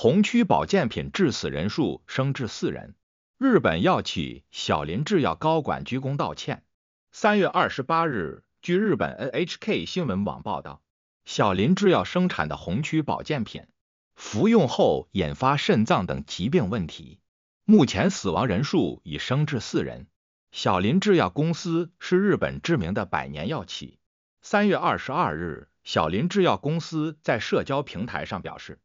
红区保健品致死人数升至四人。日本药企小林制药高管鞠躬道歉。三月二十八日，据日本 NHK 新闻网报道，小林制药生产的红区保健品服用后引发肾脏等疾病问题，目前死亡人数已升至四人。小林制药公司是日本知名的百年药企。三月二十二日，小林制药公司在社交平台上表示。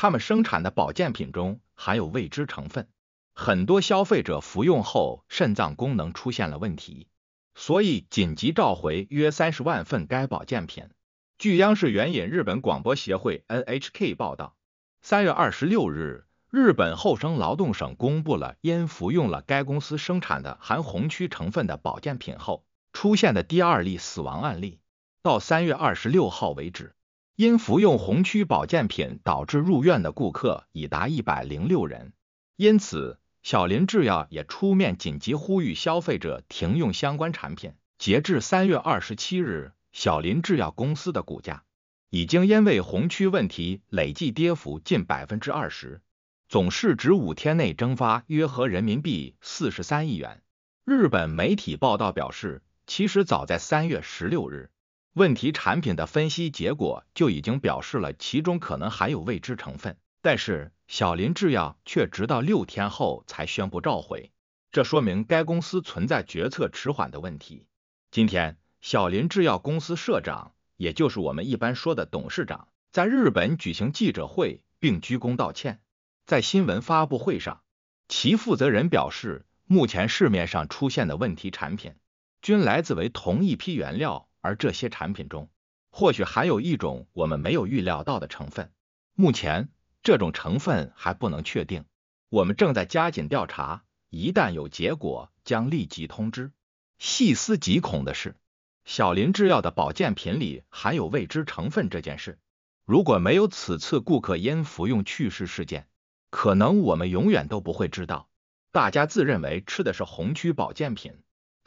他们生产的保健品中含有未知成分，很多消费者服用后肾脏功能出现了问题，所以紧急召回约三十万份该保健品。据央视援引日本广播协会 NHK 报道，三月二十六日，日本厚生劳动省公布了因服用了该公司生产的含红曲成分的保健品后出现的第二例死亡案例。到三月二十六号为止。因服用红曲保健品导致入院的顾客已达一百零六人，因此小林制药也出面紧急呼吁消费者停用相关产品。截至三月二十七日，小林制药公司的股价已经因为红曲问题累计跌幅近百分之二十，总市值五天内蒸发约合人民币四十三亿元。日本媒体报道表示，其实早在三月十六日。问题产品的分析结果就已经表示了其中可能含有未知成分，但是小林制药却直到六天后才宣布召回，这说明该公司存在决策迟缓的问题。今天，小林制药公司社长，也就是我们一般说的董事长，在日本举行记者会并鞠躬道歉。在新闻发布会上，其负责人表示，目前市面上出现的问题产品均来自为同一批原料。而这些产品中，或许含有一种我们没有预料到的成分。目前，这种成分还不能确定，我们正在加紧调查，一旦有结果，将立即通知。细思极恐的是，小林制药的保健品里含有未知成分这件事，如果没有此次顾客因服用去世事件，可能我们永远都不会知道。大家自认为吃的是红曲保健品。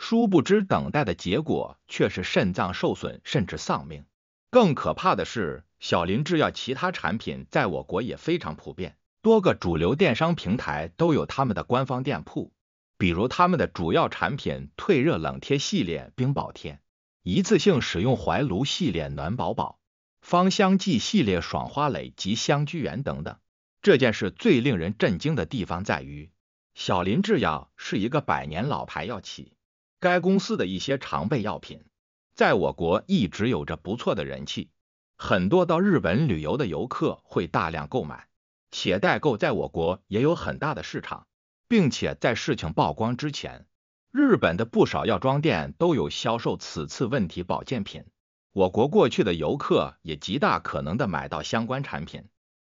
殊不知，等待的结果却是肾脏受损，甚至丧命。更可怕的是，小林制药其他产品在我国也非常普遍，多个主流电商平台都有他们的官方店铺。比如，他们的主要产品退热冷贴系列冰宝贴、一次性使用怀炉系列暖宝宝、芳香剂系列爽花蕾及香居源等等。这件事最令人震惊的地方在于，小林制药是一个百年老牌药企。该公司的一些常备药品，在我国一直有着不错的人气，很多到日本旅游的游客会大量购买，且代购在我国也有很大的市场，并且在事情曝光之前，日本的不少药妆店都有销售此次问题保健品，我国过去的游客也极大可能的买到相关产品。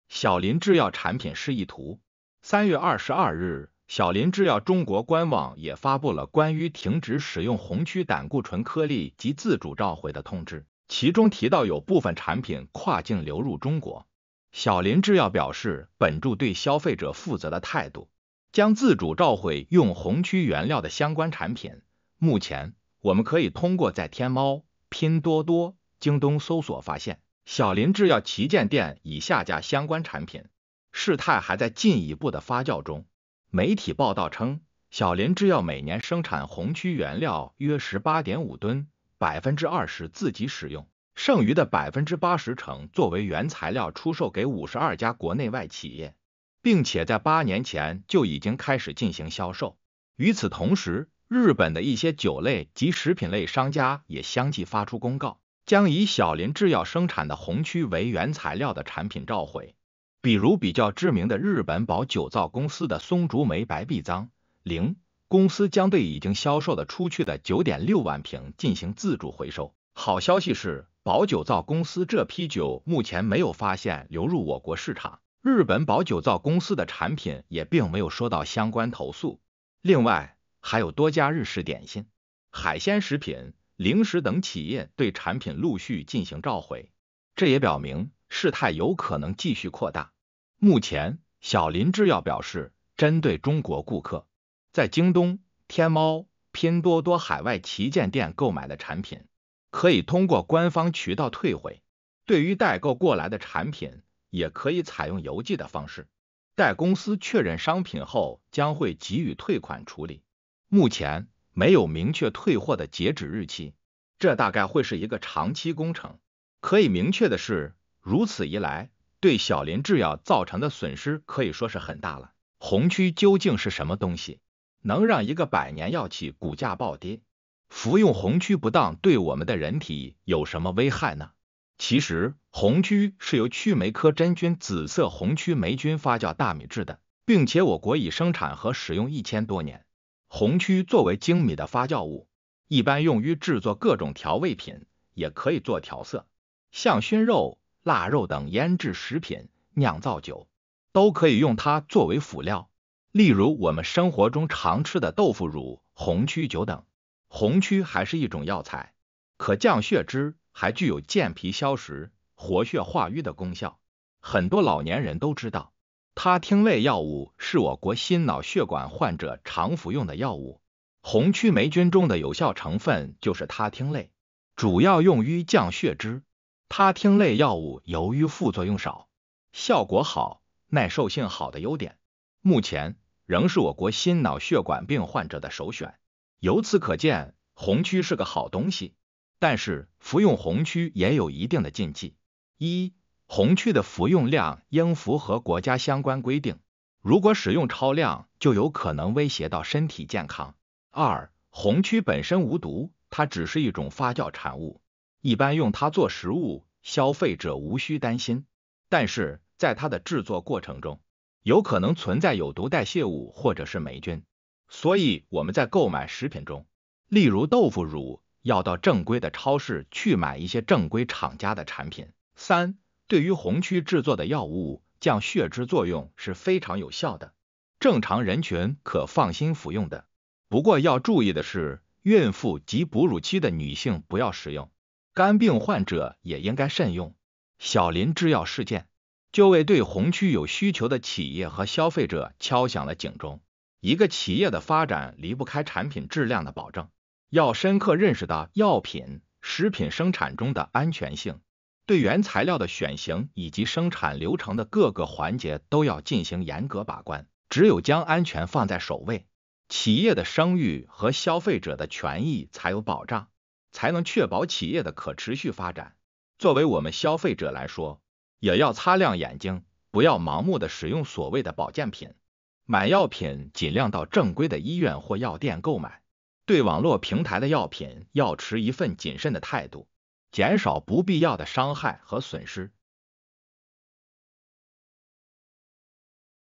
小林制药产品示意图，三月二十二日。小林制药中国官网也发布了关于停止使用红曲胆固醇颗粒及自主召回的通知，其中提到有部分产品跨境流入中国。小林制药表示，本着对消费者负责的态度，将自主召回用红曲原料的相关产品。目前，我们可以通过在天猫、拼多多、京东搜索发现，小林制药旗舰店已下架相关产品，事态还在进一步的发酵中。媒体报道称，小林制药每年生产红曲原料约十八点五吨，百分之二十自己使用，剩余的百分之八十成作为原材料出售给五十二家国内外企业，并且在八年前就已经开始进行销售。与此同时，日本的一些酒类及食品类商家也相继发出公告，将以小林制药生产的红曲为原材料的产品召回。比如比较知名的日本宝酒造公司的松竹梅白壁脏零公司将对已经销售的出去的九点六万瓶进行自主回收。好消息是，宝酒造公司这批酒目前没有发现流入我国市场，日本宝酒造公司的产品也并没有收到相关投诉。另外，还有多家日式点心、海鲜食品、零食等企业对产品陆续进行召回，这也表明事态有可能继续扩大。目前，小林制药表示，针对中国顾客在京东、天猫、拼多多海外旗舰店购买的产品，可以通过官方渠道退回；对于代购过来的产品，也可以采用邮寄的方式。待公司确认商品后，将会给予退款处理。目前没有明确退货的截止日期，这大概会是一个长期工程。可以明确的是，如此一来，对小林制药造成的损失可以说是很大了。红曲究竟是什么东西，能让一个百年药企股价暴跌？服用红曲不当对我们的人体有什么危害呢？其实，红曲是由曲霉科真菌紫色红曲霉菌发酵大米制的，并且我国已生产和使用一千多年。红曲作为精米的发酵物，一般用于制作各种调味品，也可以做调色，像熏肉、腊肉等腌制食品、酿造酒，都可以用它作为辅料。例如我们生活中常吃的豆腐乳、红曲酒等。红曲还是一种药材，可降血脂。还具有健脾消食、活血化瘀的功效，很多老年人都知道。他汀类药物是我国心脑血管患者常服用的药物，红曲霉菌中的有效成分就是他汀类，主要用于降血脂。他汀类药物由于副作用少、效果好、耐受性好的优点，目前仍是我国心脑血管病患者的首选。由此可见，红曲是个好东西。但是服用红曲也有一定的禁忌：一、红曲的服用量应符合国家相关规定，如果使用超量，就有可能威胁到身体健康；二、红曲本身无毒，它只是一种发酵产物，一般用它做食物，消费者无需担心。但是在它的制作过程中，有可能存在有毒代谢物或者是霉菌，所以我们在购买食品中，例如豆腐乳。要到正规的超市去买一些正规厂家的产品。三、对于红曲制作的药物，降血脂作用是非常有效的，正常人群可放心服用的。不过要注意的是，孕妇及哺乳期的女性不要使用，肝病患者也应该慎用。小林制药事件就为对红曲有需求的企业和消费者敲响了警钟。一个企业的发展离不开产品质量的保证。要深刻认识到药品、食品生产中的安全性，对原材料的选型以及生产流程的各个环节都要进行严格把关。只有将安全放在首位，企业的声誉和消费者的权益才有保障，才能确保企业的可持续发展。作为我们消费者来说，也要擦亮眼睛，不要盲目的使用所谓的保健品。买药品尽量到正规的医院或药店购买。对网络平台的药品要持一份谨慎的态度，减少不必要的伤害和损失。